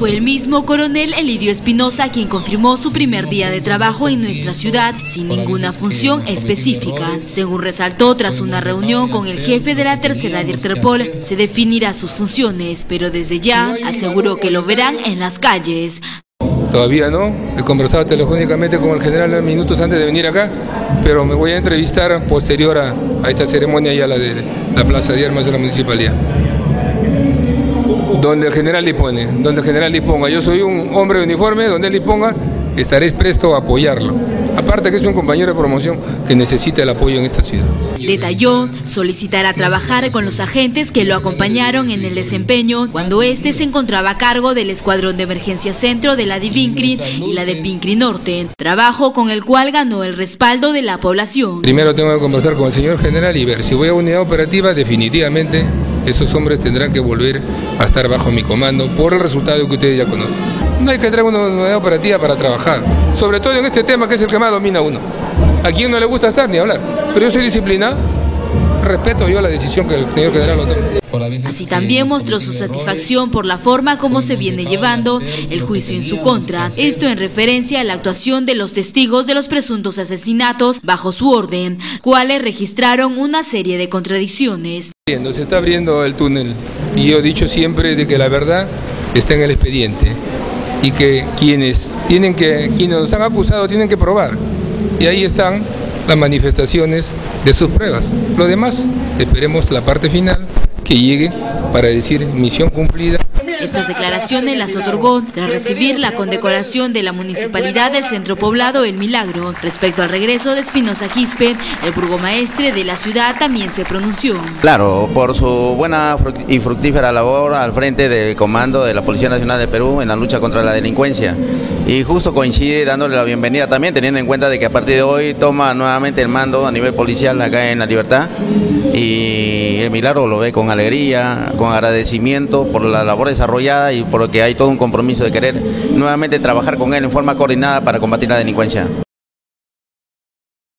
Fue el mismo coronel Elidio Espinosa quien confirmó su primer día de trabajo en nuestra ciudad sin ninguna función específica. Según resaltó tras una reunión con el jefe de la tercera de Interpol, se definirá sus funciones, pero desde ya aseguró que lo verán en las calles. Todavía no, he conversado telefónicamente con el general minutos antes de venir acá, pero me voy a entrevistar posterior a, esta ceremonia y a la de la Plaza de Armas de la Municipalidad donde el general dispone, donde el general disponga. Yo soy un hombre de uniforme, donde él disponga, estaré presto a apoyarlo. Aparte que es un compañero de promoción que necesita el apoyo en esta ciudad. Detalló solicitará trabajar con los agentes que lo acompañaron en el desempeño cuando éste se encontraba a cargo del Escuadrón de Emergencia Centro de la Divincri y la de Pincri Norte, trabajo con el cual ganó el respaldo de la población. Primero tengo que conversar con el señor general y ver si voy a unidad operativa, definitivamente esos hombres tendrán que volver a estar bajo mi comando por el resultado que ustedes ya conocen. No hay que traer una unidad operativa para trabajar, sobre todo en este tema que es el que más domina uno. A quien no le gusta estar ni hablar, pero yo soy disciplinado, respeto yo la decisión que el señor general. Así también mostró su satisfacción por la forma como se viene llevando el juicio en su contra. Esto en referencia a la actuación de los testigos de los presuntos asesinatos bajo su orden, cuales registraron una serie de contradicciones. Se está abriendo el túnel y yo he dicho siempre de que la verdad está en el expediente y que quienes tienen que quienes nos han acusado tienen que probar y ahí están las manifestaciones de sus pruebas. Lo demás, esperemos la parte final que llegue para decir misión cumplida. Estas declaraciones las otorgó tras recibir la condecoración de la Municipalidad del Centro Poblado El Milagro. Respecto al regreso de Espinosa Quispe, el burgomaestre de la ciudad también se pronunció. Claro, por su buena y fructífera labor al frente del comando de la Policía Nacional de Perú en la lucha contra la delincuencia. Y justo coincide dándole la bienvenida también, teniendo en cuenta de que a partir de hoy toma nuevamente el mando a nivel policial acá en La Libertad. Y el milagro lo ve con alegría, con agradecimiento por la labor desarrollada y por lo que hay todo un compromiso de querer nuevamente trabajar con él en forma coordinada para combatir la delincuencia.